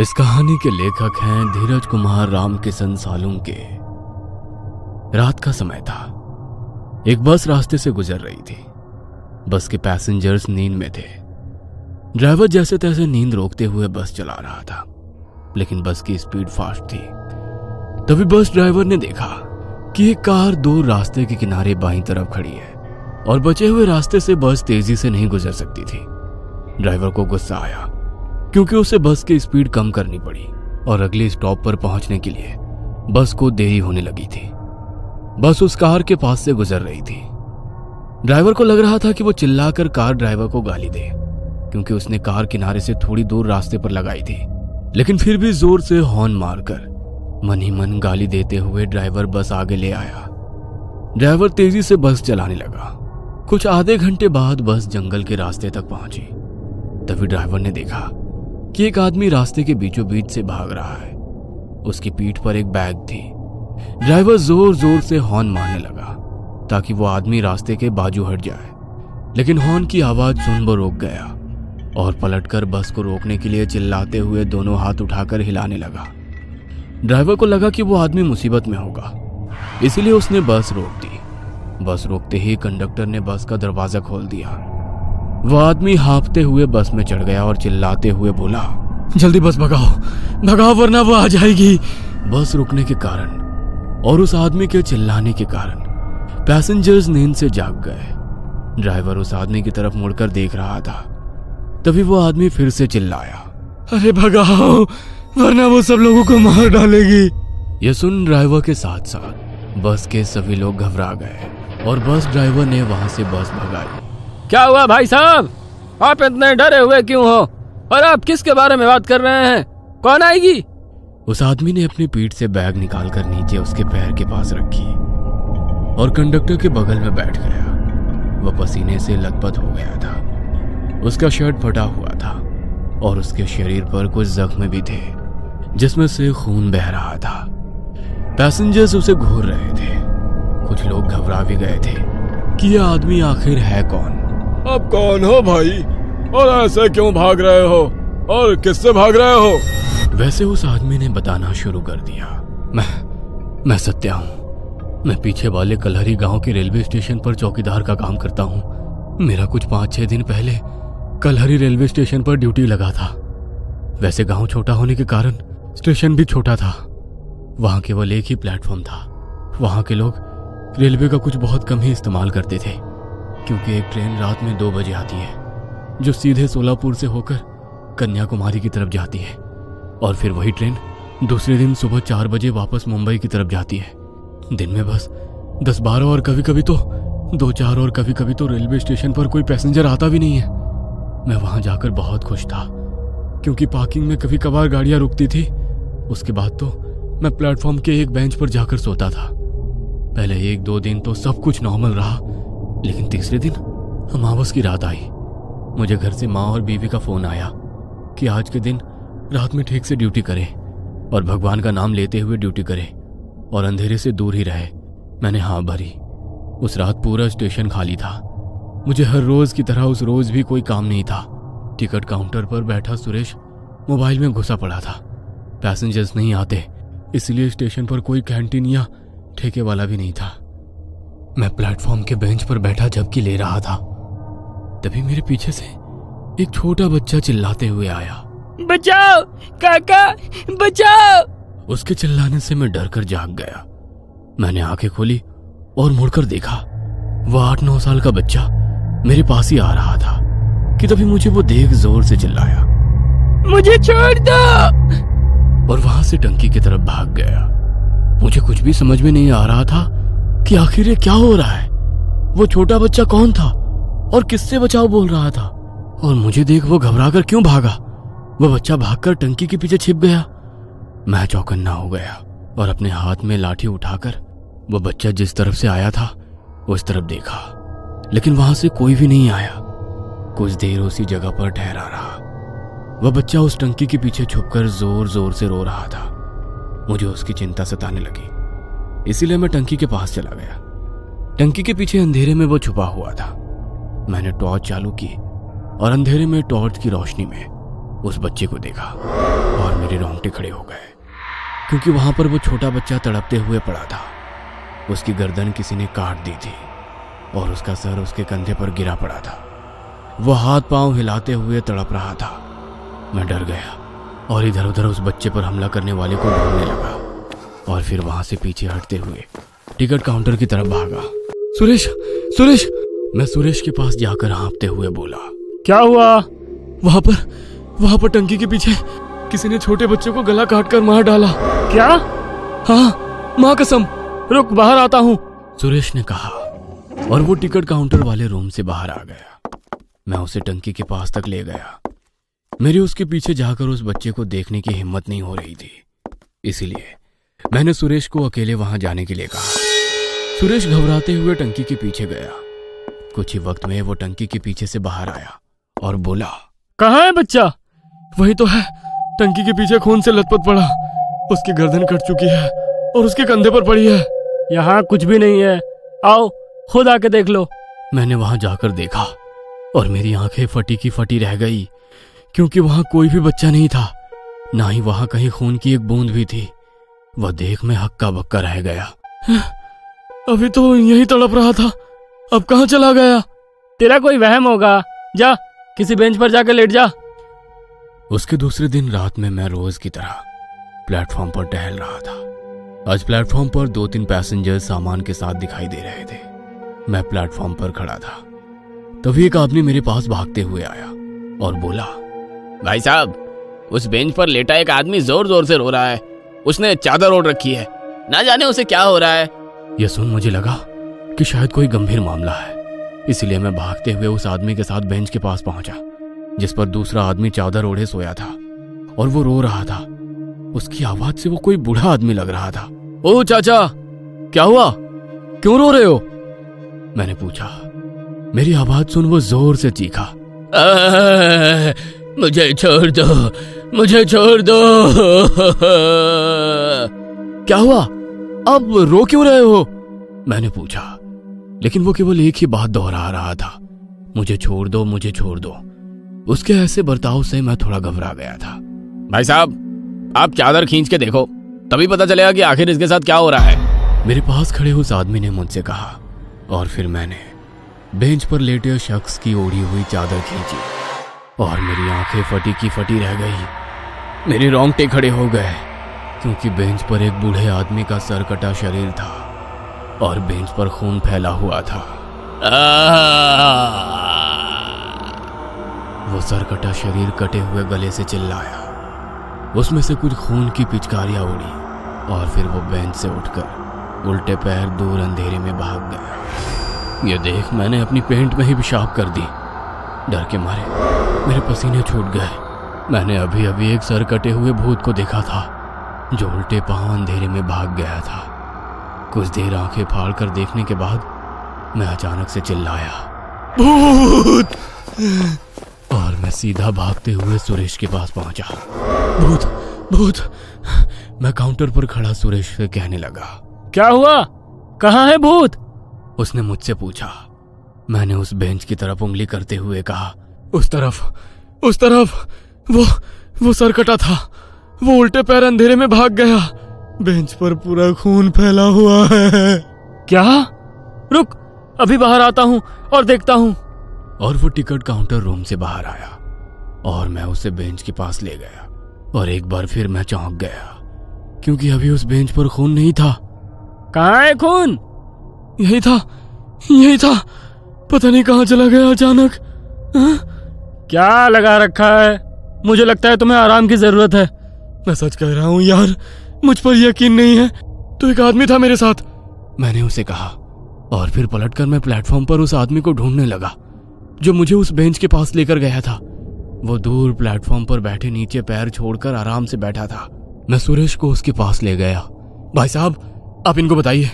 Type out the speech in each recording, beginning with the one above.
इस कहानी के लेखक हैं धीरज कुमार राम किशन के। रात का समय था। एक बस रास्ते से गुजर रही थी। बस के पैसेंजर्स नींद में थे। ड्राइवर जैसे तैसे नींद रोकते हुए बस चला रहा था। लेकिन बस की स्पीड फास्ट थी। तभी बस ड्राइवर ने देखा कि एक कार दो रास्ते के किनारे बाईं तरफ़ खड़ी है और बचे हुए रास्ते से बस तेज़ी से नहीं गुजर सकती थी। ड्राइवर को गुस्सा आया। क्योंकि उसे बस की स्पीड कम करनी पड़ी और अगले स्टॉप पर पहुँचने के लिए बस को देरी होने लगी थी। बस उस कार के पास से गुजर रही थी। ड्राइवर को लग रहा था कि वो चिल्लाकर कार ड्राइवर को गाली दे, क्योंकि उसने कार किनारे से थोड़ी दूर रास्ते पर लगाई थी। लेकिन फिर भी ज़ोर से हॉर्न मारकर, मन ही मन गाली देते हुए ड्राइवर बस आगे ले आया। ड्राइवर तेज़ी से बस चलाने लगा। कुछ आधे घंटे बाद बस जंगल के रास्ते तक पहुँची। तभी ड्राइवर ने देखा कि एक आदमी रास्ते के बीचों बीच से भाग रहा है। उसकी पीठ पर एक बैग थी। ड्राइवर ज़ोर ज़ोर से हॉर्न मारने लगा, ताकि वो आदमी रास्ते के बाजू हट जाए। लेकिन हॉर्न की आवाज़ सुन वो रोक गया और पलटकर बस को रोकने के लिए चिल्लाते हुए दोनों हाथ उठाकर हिलाने लगा। ड्राइवर को लगा कि वो आदमी मुसीबत में होगा। इसीलिए उसने बस रोक दी। बस रोकते ही कंडक्टर ने बस का दरवाज़ा खोल दिया। वो आदमी हाफते हुए बस में चढ़ गया और चिल्लाते हुए बोला जल्दी बस भगाओ भगाओ वरना वो आ जाएगी। बस रुकने के कारण और उस आदमी के चिल्लाने के कारण पैसेंजर्स नींद से जाग गए। ड्राइवर उस आदमी की तरफ़ मुड़कर देख रहा था। तभी वो आदमी फिर से चिल्लाया। अरे भगाओ वरना वो सब लोगों को मार डालेगी। ये सुन ड्राइवर के साथ साथ बस के सभी लोग घबरा गए और बस ड्राइवर ने वहाँ से बस भगाई। क्या हुआ भाई साहब? आप इतने डरे हुए क्यों हो? और आप किसके बारे में बात कर रहे हैं? कौन आएगी? उस आदमी ने अपनी पीठ से बैग निकालकर नीचे उसके पैर के पास रखी और कंडक्टर के बगल में बैठ गया। वह पसीने से लथपथ हो गया था। उसका शर्ट फटा हुआ था और उसके शरीर पर कुछ जख्म भी थे, जिसमें से खून बह रहा था। पैसेंजर्स उसे घूर रहे थे। कुछ लोग घबरा भी गए थे कि यह आदमी आखिर है कौन? अब कौन हो भाई? और ऐसे क्यों भाग रहे हो? और किससे भाग रहे हो? वैसे उस आदमी ने बताना शुरू कर दिया। मैं मैं सत्या हूँ। मैं पीछे वाले कलहरी गाँव के रेलवे स्टेशन पर चौकीदार का काम करता हूँ। मेरा कुछ पाँच छह दिन पहले कलहरी रेलवे स्टेशन पर ड्यूटी लगा था। वैसे गाँव छोटा होने के कारण स्टेशन भी छोटा था। वहाँ केवल एक ही प्लेटफॉर्म था। वहाँ के लोग रेलवे का कुछ बहुत कम ही इस्तेमाल करते थे। क्योंकि एक ट्रेन रात में दो बजे आती है, जो सीधे सोलापुर से होकर कन्याकुमारी की तरफ़ जाती है। और फिर वही ट्रेन दूसरे दिन सुबह चार बजे वापस मुंबई की तरफ़ जाती है। दिन में बस दस बारह और कभी कभी तो दो चार और कभी कभी तो रेलवे स्टेशन पर कोई पैसेंजर आता भी नहीं है। मैं वहाँ जाकर बहुत खुश था, क्योंकि पार्किंग में कभी कभार गाड़ियाँ रुकती थी। उसके बाद तो मैं प्लेटफॉर्म के एक बेंच पर जाकर सोता था। पहले एक दो दिन तो सब कुछ नॉर्मल रहा लेकिन तीसरे दिन अमावस की रात आई। मुझे घर से माँ और बीवी का फ़ोन आया कि आज के दिन रात में ठीक से ड्यूटी करें और भगवान का नाम लेते हुए ड्यूटी करें और अंधेरे से दूर ही रहे। मैंने हाँ भरी। उस रात पूरा स्टेशन खाली था। मुझे हर रोज की तरह उस रोज भी कोई काम नहीं था। टिकट काउंटर पर बैठा सुरेश मोबाइल में घुसा पड़ा था। पैसेंजर्स नहीं आते, इसलिए स्टेशन पर कोई कैंटीन या ठेके वाला भी नहीं था। मैं प्लेटफॉर्म के बेंच पर बैठा झपकी ले रहा था। तभी मेरे पीछे से एक छोटा बच्चा चिल्लाते हुए आया। बचाओ काका बचाओ। उसके चिल्लाने से मैं डर कर जाग गया। मैंने आँखें खोली और मुड़कर देखा वह आठ नौ साल का बच्चा मेरे पास ही आ रहा था कि तभी मुझे वो देख ज़ोर से चिल्लाया। मुझे छोड़ दो। और वहाँ से टंकी की तरफ़ भाग गया। मुझे कुछ भी समझ में नहीं आ रहा था कि आखिर ये क्या हो रहा है? वो छोटा बच्चा कौन था? और किससे बचाओ बोल रहा था? और मुझे देख वो घबराकर क्यों भागा? वो बच्चा भागकर टंकी के पीछे छिप गया। मैं चौकन्ना हो गया और अपने हाथ में लाठी उठाकर वो बच्चा जिस तरफ़ से आया था, उस तरफ़ देखा। लेकिन वहाँ से कोई भी नहीं आया। कुछ देर उसी जगह पर ठहरा रहा। वह बच्चा उस टंकी के पीछे छुपकर ज़ोर ज़ोर से रो रहा था। मुझे उसकी चिंता सताने लगी। इसीलिए मैं टंकी के पास चला गया। टंकी के पीछे अंधेरे में वो छुपा हुआ था। मैंने टॉर्च चालू की और अंधेरे में टॉर्च की रोशनी में उस बच्चे को देखा और मेरे रोंगटे खड़े हो गए। क्योंकि वहाँ पर वो छोटा बच्चा तड़पते हुए पड़ा था। उसकी गर्दन किसी ने काट दी थी और उसका सर उसके कंधे पर गिरा पड़ा था। वो हाथ पाँव हिलाते हुए तड़प रहा था। मैं डर गया और इधर उधर उस बच्चे पर हमला करने वाले को ढूँढने लगा। और फिर वहाँ से पीछे हटते हुए टिकट काउंटर की तरफ़ भागा। सुरेश सुरेश! मैं सुरेश के पास जाकर हाँपते हुए बोला क्या हुआ? वहाँ पर वहाँ पर टंकी के पीछे किसी ने छोटे बच्चे को गला काट कर मार डाला। क्या? हाँ माँ कसम रुक बाहर आता हूँ। सुरेश ने कहा और वो टिकट काउंटर वाले रूम से बाहर आ गया। मैं उसे टंकी के पास तक ले गया। मेरी उसके पीछे जाकर उस बच्चे को देखने की हिम्मत नहीं हो रही थी। इसीलिए मैंने सुरेश को अकेले वहाँ जाने के लिए कहा। सुरेश घबराते हुए टंकी के पीछे गया। कुछ ही वक्त में वो टंकी के पीछे से बाहर आया और बोला कहा है बच्चा? वही तो है टंकी के पीछे खून से लथपथ पड़ा। उसकी गर्दन कट चुकी है और उसके कंधे पर पड़ी है। यहाँ कुछ भी नहीं है। आओ खुद आके देख लो। मैंने वहाँ जाकर देखा और मेरी आँखें फटी की फटी रह गई क्योंकि वहाँ कोई भी बच्चा नहीं था। ना ही वहाँ कहीं खून की एक बूंद भी थी। वह देख में हक्का बक्का रह गया। अभी तो यही तड़प रहा था। अब कहाँ चला गया? तेरा कोई वहम होगा। जा किसी बेंच पर जाकर लेट जा। उसके दूसरे दिन रात में मैं रोज की तरह प्लेटफॉर्म पर टहल रहा था। आज प्लेटफॉर्म पर दो तीन पैसेंजर सामान के साथ दिखाई दे रहे थे। मैं प्लेटफॉर्म पर खड़ा था। तभी एक आदमी मेरे पास भागते हुए आया और बोला भाई साहब उस बेंच पर लेटा एक आदमी ज़ोर ज़ोर से रो रहा है। उसने चादर ओढ़ रखी है। ना जाने उसे क्या हो रहा है। यह सुन मुझे लगा कि शायद कोई गंभीर मामला है। इसलिए मैं भागते हुए उस आदमी के साथ बेंच के पास पहुँचा जिस पर दूसरा आदमी चादर ओढ़े सोया था और वो रो रहा था। उसकी आवाज़ से वो कोई बूढ़ा आदमी लग रहा था। ओ चाचा क्या हुआ? क्यों रो रहे हो? मैंने पूछा। मेरी आवाज़ सुन वो ज़ोर से चीखा। मुझे छोड़ दो, मुझे छोड़ दो। क्या हुआ? अब रो क्यों रहे हो? मैंने पूछा, लेकिन वो केवल एक ही बात दोहरा रहा था, मुझे छोड़ दो, मुझे छोड़ दो। उसके ऐसे बर्ताव से मैं थोड़ा घबरा गया था। भाई साहब, आप चादर खींच के देखो, तभी पता चलेगा कि आखिर इसके साथ क्या हो रहा है। मेरे पास खड़े उस आदमी ने मुझसे कहा, और फिर मैंने बेंच पर लेटे शख्स की ओढ़ी हुई चादर खींची। और मेरी आँखें फटी की फटी रह गई। मेरे रोंगटे खड़े हो गए, क्योंकि बेंच पर एक बूढ़े आदमी का सर कटा शरीर था और बेंच पर खून फैला हुआ था। वो सर कटा शरीर कटे हुए गले से चिल्लाया। उसमें से कुछ खून की पिचकारियाँ उड़ी और फिर वो बेंच से उठकर उल्टे पैर दूर अंधेरे में भाग गया। ये देख मैंने अपनी पेंट में ही पेशाब कर दी। डर के मारे। मेरे पसीने छूट गए। मैंने अभी अभी एक सर कटे हुए भूत को देखा था जो उल्टे पाँव अंधेरे में भाग गया था। कुछ देर आँखें फाड़ कर देखने के बाद मैं अचानक से चिल्लाया भूत! और मैं सीधा भागते हुए सुरेश के पास पहुँचा। भूत भूत! मैं काउंटर पर खड़ा सुरेश से कहने लगा क्या हुआ? कहाँ है भूत? उसने मुझसे पूछा। मैंने उस बेंच की तरफ़ उंगली करते हुए कहा उस तरफ़ उस तरफ़ वो वो सर कटा था। वो उल्टे पैर अंधेरे में भाग गया। बेंच पर पूरा खून फैला हुआ है। क्या? रुक अभी बाहर आता हूँ और देखता हूँ। और वो टिकट काउंटर रूम से बाहर आया और मैं उसे बेंच के पास ले गया और एक बार फिर मैं चौंक गया क्योंकि अभी उस बेंच पर खून नहीं था। कहाँ है खून? यही था यही था। पता नहीं कहाँ चला गया अचानक। हाँ? क्या लगा रखा है? मुझे लगता है तुम्हें आराम की ज़रूरत है। मैं सच कह रहा हूँ, यार, मुझ पर यकीन नहीं है। तो एक आदमी था मेरे साथ। मैंने उसे कहा, और फिर पलटकर मैं प्लेटफॉर्म पर उस आदमी को ढूँढने लगा, जो मुझे उस बेंच के पास लेकर गया था। वो दूर प्लेटफॉर्म पर बैठे नीचे पैर छोड़कर आराम से बैठा था। मैं सुरेश को उसके पास ले गया। भाई साहब, आप इनको बताइए,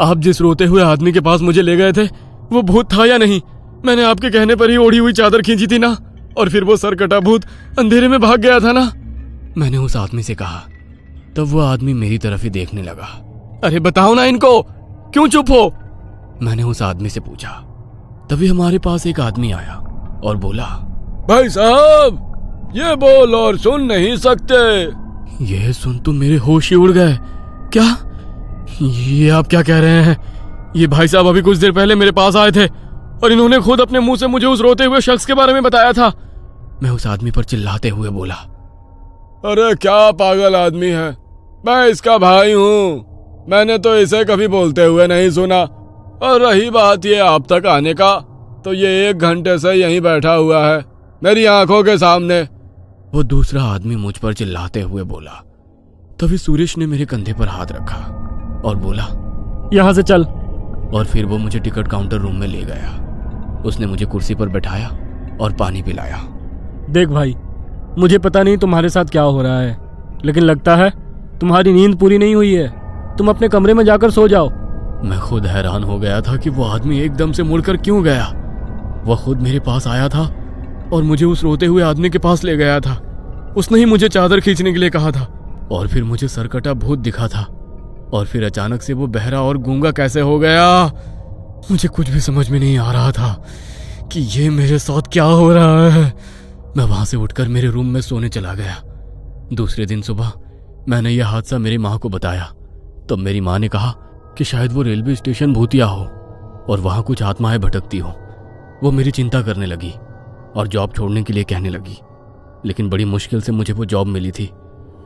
आप जिस रोते हुए आदमी के पास मुझे ले गए थे, वो भूत था या नहीं? मैंने आपके कहने पर ही ओढ़ी हुई चादर खींची थी ना? और फिर वो सर कटा भूत अंधेरे में भाग गया था ना? मैंने उस आदमी से कहा तब वो आदमी मेरी तरफ़ ही देखने लगा। अरे बताओ ना इनको क्यों चुप हो? मैंने उस आदमी से पूछा तभी हमारे पास एक आदमी आया और बोला भाई साहब ये बोल और सुन नहीं सकते। ये सुन तो मेरे होश ही उड़ गए। क्या? ये आप क्या कह रहे हैं? ये भाई साहब अभी कुछ देर पहले मेरे पास आए थे और इन्होंने खुद अपने मुँह से मुझे उस रोते हुए शख्स के बारे में बताया था। मैं उस आदमी पर चिल्लाते हुए बोला अरे क्या पागल आदमी है? मैं इसका भाई हूँ। मैंने तो इसे कभी बोलते हुए नहीं सुना। और रही बात ये आप तक आने का तो ये एक घंटे से यहीं बैठा हुआ है मेरी आँखों के सामने। वो दूसरा आदमी मुझ पर चिल्लाते हुए बोला तभी सुरेश ने मेरे कंधे पर हाथ रखा और बोला यहाँ से चल। और फिर वो मुझे टिकट काउंटर रूम में ले गया। उसने मुझे कुर्सी पर बैठाया और पानी पिलाया। देख भाई, मुझे पता नहीं तुम्हारे साथ क्या हो रहा है, लेकिन लगता है तुम्हारी नींद पूरी नहीं हुई है। तुम अपने कमरे में जाकर सो जाओ। मैं खुद हैरान हो गया था कि वो आदमी एकदम से मुड़कर क्यों गया। वह खुद मेरे पास आया था और मुझे उस रोते हुए आदमी के पास ले गया था। उसने ही मुझे चादर खींचने के लिए कहा था और फिर मुझे सरकटा भूत दिखा था और फिर अचानक से वो बहरा और गूँगा कैसे हो गया? मुझे कुछ भी समझ में नहीं आ रहा था कि ये मेरे साथ क्या हो रहा है। मैं वहाँ से उठकर मेरे रूम में सोने चला गया। दूसरे दिन सुबह मैंने यह हादसा मेरी माँ को बताया। तब मेरी माँ ने कहा कि शायद वो रेलवे स्टेशन भूतिया हो और वहाँ कुछ आत्माएँ भटकती हो। वो मेरी चिंता करने लगी और जॉब छोड़ने के लिए कहने लगी। लेकिन बड़ी मुश्किल से मुझे वो जॉब मिली थी।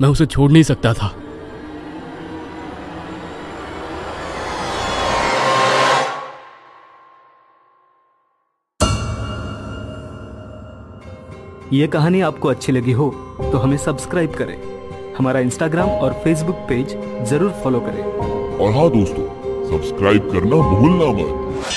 मैं उसे छोड़ नहीं सकता था। ये कहानी आपको अच्छी लगी हो तो हमें सब्सक्राइब करें। हमारा इंस्टाग्राम और फेसबुक पेज ज़रूर फॉलो करें। और हाँ दोस्तों, सब्सक्राइब करना भूलना मत।